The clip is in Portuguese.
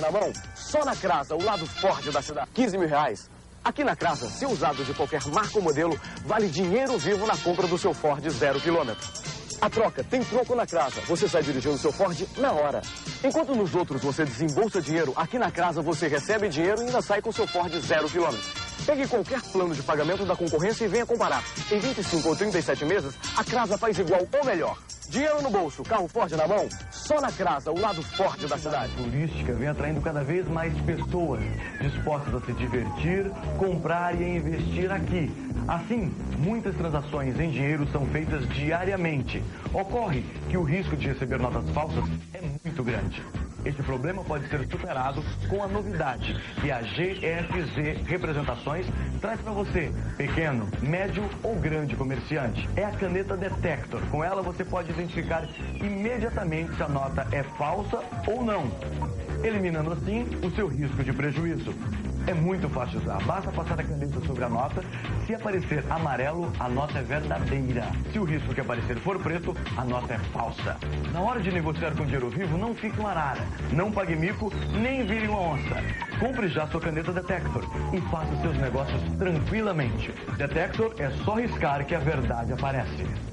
na mão, só na Crasa, o lado forte da cidade. 15 mil reais. Aqui na Crasa, se usado de qualquer marca ou modelo, vale dinheiro vivo na compra do seu Ford zero quilômetro. A troca tem troco na Crasa. Você sai dirigindo seu Ford na hora. Enquanto nos outros você desembolsa dinheiro, aqui na Crasa você recebe dinheiro e ainda sai com seu Ford zero quilômetro. Pegue qualquer plano de pagamento da concorrência e venha comparar. Em 25 ou 37 meses, a Crasa faz igual ou melhor. Dinheiro no bolso, carro forte na mão, só na Crasa, o lado forte da cidade. A turística vem atraindo cada vez mais pessoas dispostas a se divertir, comprar e investir aqui. Assim, muitas transações em dinheiro são feitas diariamente. Ocorre que o risco de receber notas falsas é muito grande. Este problema pode ser superado com a novidade que a GFZ Representações traz para você, pequeno, médio ou grande comerciante. É a caneta Detector. Com ela você pode identificar imediatamente se a nota é falsa ou não, eliminando assim o seu risco de prejuízo. É muito fácil usar. Basta passar a caneta sobre a nota. Se aparecer amarelo, a nota é verdadeira. Se o risco que aparecer for preto, a nota é falsa. Na hora de negociar com dinheiro vivo, não fique uma arara. Não pague mico, nem vire uma onça. Compre já sua caneta Detector e faça seus negócios tranquilamente. Detector é só riscar que a verdade aparece.